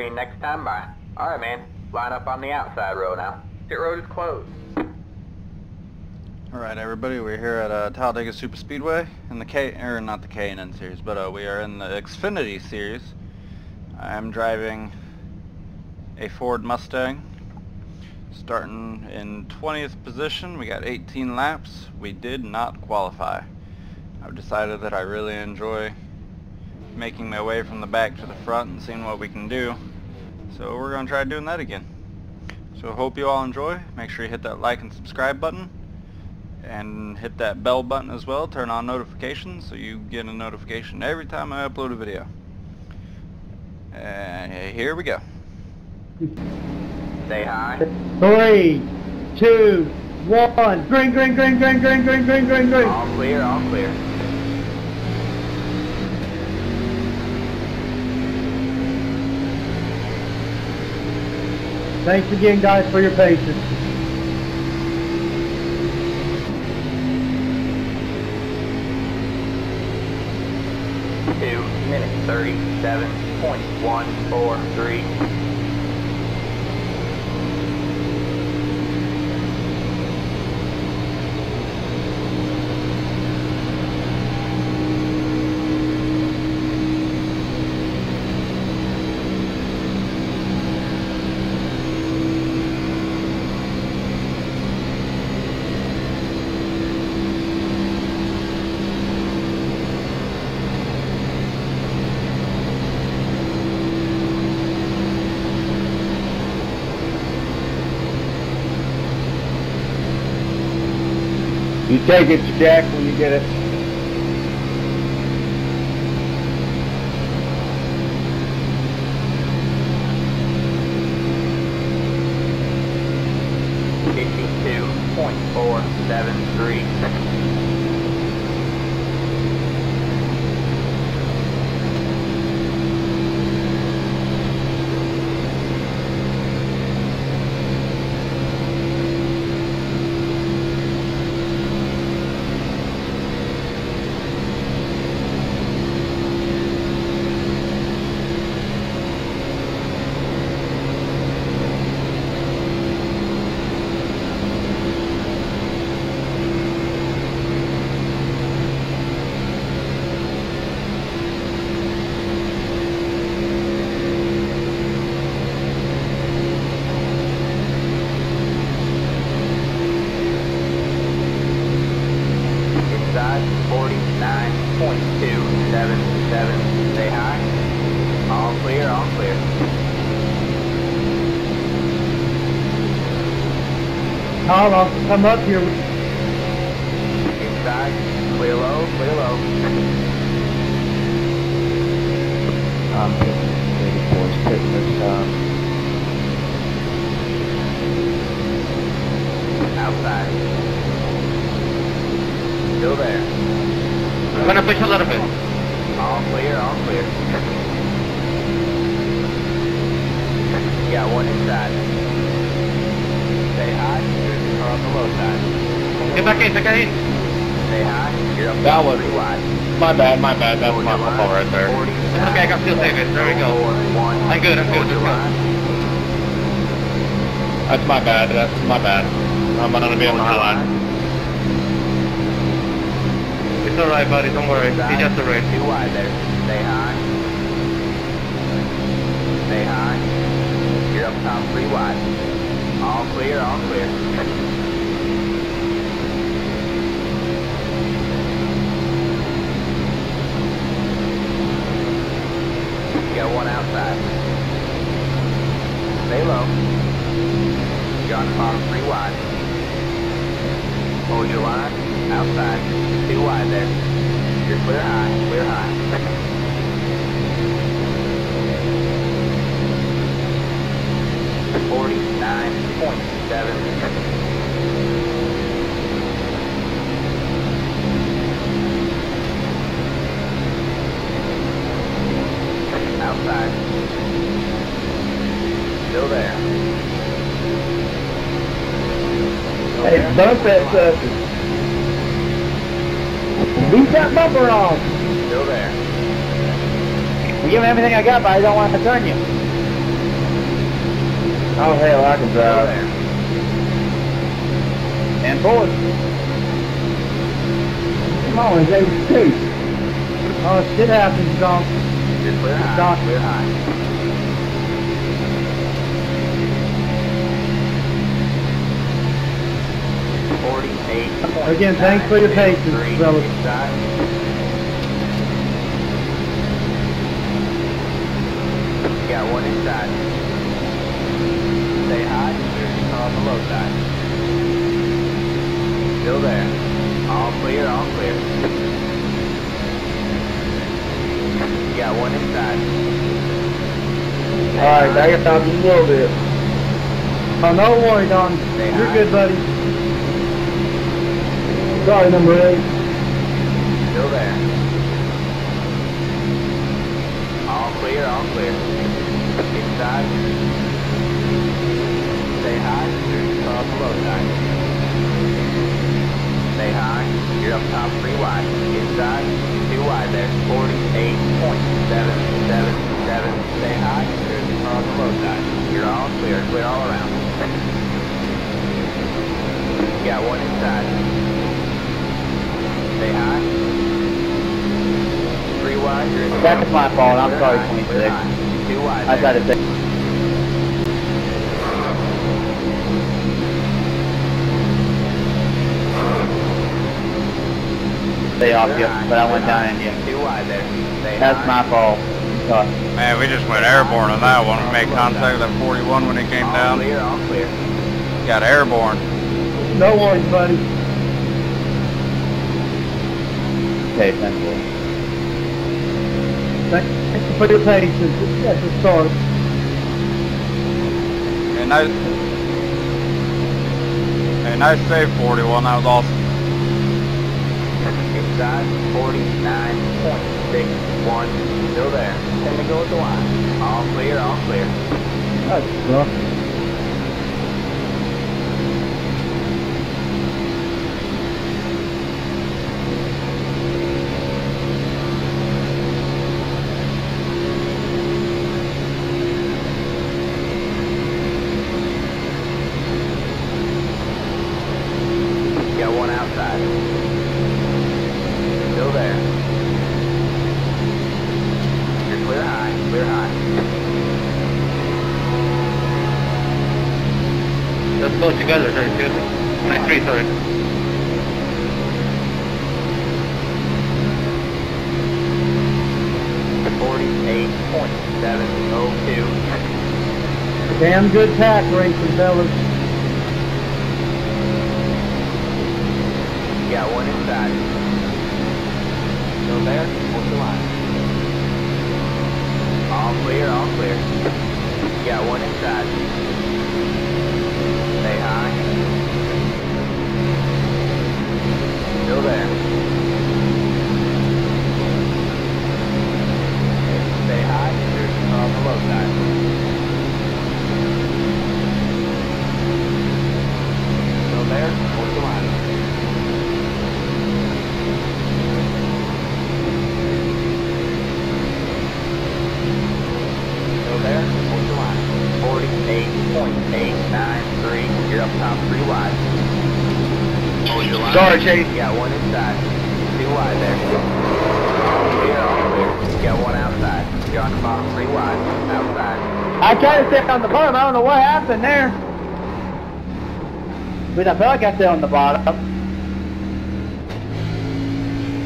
green next time. Bye. Alright, man. Line up on the outside row now. Pit road is closed. Alright everybody, we're here at uh, Talladega Super Speedway in the K, or not the K&N series, but uh, we are in the Xfinity series. I'm driving a Ford Mustang, starting in 20th position. We got 18 laps. We did not qualify. I've decided that I really enjoy making my way from the back to the front and seeing what we can do. So we're going to try doing that again. So hope you all enjoy. Make sure you hit that like and subscribe button and hit that bell button as well turn on notifications so you get a notification every time I upload a video and here we go Say hi. Three, two, one. Green, green, green, green, green, green, green, green, green. All clear, all clear. Thanks again, guys, for your patience. Two minutes, 37.143. take it, Jack, when you get it. Fifty-two point four seven three. Inside forty-nine point two seven seven. Say hi. All clear, all clear. Tom, I'll come up here. Inside, clear low, clear low. Um, 84 is pitting this, um, Outside. Still there. I'm gonna push a little bit. All clear, all clear. You got one inside. Say hi, you're on the low side. Get back in, back in. Say hi, you're up That was- my bad, my bad, that's my fault right there. It's okay, I got fuel savings. There we go. I'm good, I'm good, let's go. That's my bad, that's my bad. I'm gonna be on the high line. It's alright, buddy, don't worry. It's just a race. Too wide there. Say hi. Say hi. You're up top pretty wide. All clear, all clear. You got one outside. Stay low. You're on bottom pretty wide. Hold your line. Outside. Too wide there. You're clear high. Clear high. Forty-nine point seven. Still Hey, there? bump that sucker. Beat that bumper off. Still there. You give me everything I got, but I don't want to turn you. Oh, hell, I can Still drive. there. And forward. Come on, it's 82. Oh, shit happens, John. You're clear high. Clear high. Again, thanks for your patience, fellas. Got uh, one inside. Stay high, there's a car on the low side. Still there. All clear, all clear. Got one inside. Alright, high. I got time just a little bit. Oh, no worry, Don. You're hi. good, buddy. Sorry, number eight. Still there. All clear, all clear. Inside. Stay high, there's a car on the low side. Stay high, you're up top three wide. Inside, two wide there. Forty-eight point seven seven seven. Stay high, there's a car on the low side. You're all clear, clear all around. Got one inside. Stay high. Three wide, you're in the That's my fault. I'm sorry, 26. high. Two wide I there. got to take. Stay off you, but I went down in you. Two wide there. That's my fault. Sorry. Man, we just went airborne on that one. We made contact with that 41 when it came All down. clear, all clear. Got airborne. No worries, buddy. Okay, thank you. Thank you for your patience at the start. Hey, nice. Hey, nice save 41. That was awesome. Inside, 49.61. Still there. Ten to go at the line. All clear, all clear. That's rough. Got one outside. Still there. You're clear high, clear high. Let's go together, 32. 93, uh, sorry. Forty-eight point seven oh two. Damn good tack racing, fellas. Got one inside. Still there? What's the line? All clear, all clear. Got one inside. Your line. Sorry, Chase. You got one inside. Two wide there. Clear, all. You got one outside. You're on the bottom three wide. I tried to stay on the bottom. I don't know what happened there. But I felt like I stayed on the bottom.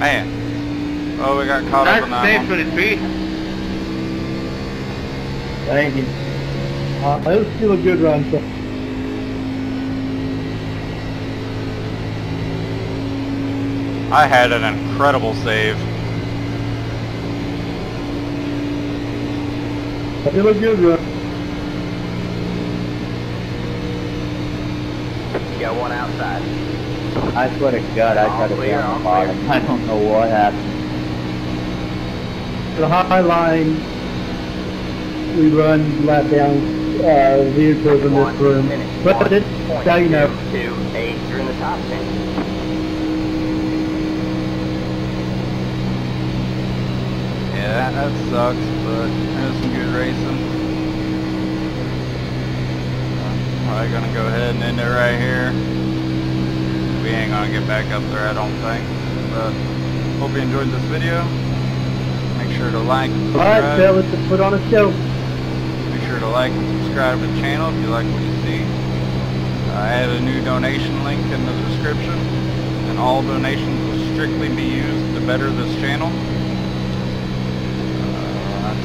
Man. Oh, we got caught up in that one. 23. Thank you. Uh, it was still a good run, so. I had an incredible save. Still a good run. You got one outside. I swear to God, I All tried to stay clear, on the all bottom. I don't know what happened. The high line, we run lap down uh, vehicles in One this room. minute. But One it's, point so you know, two eight. You're in the top ten. Yeah, that sucks, but it was some good racing. Uh, Probably gonna go ahead and end it right here. We ain't gonna get back up there, I don't think. But hope you enjoyed this video. Make sure to like, Alright, subscribe. fellas, to put on a show. Make sure to like and subscribe to the channel if you like what you see. I have a new donation link in the description, and all donations will strictly be used to better this channel.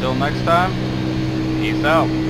Until next time, peace out.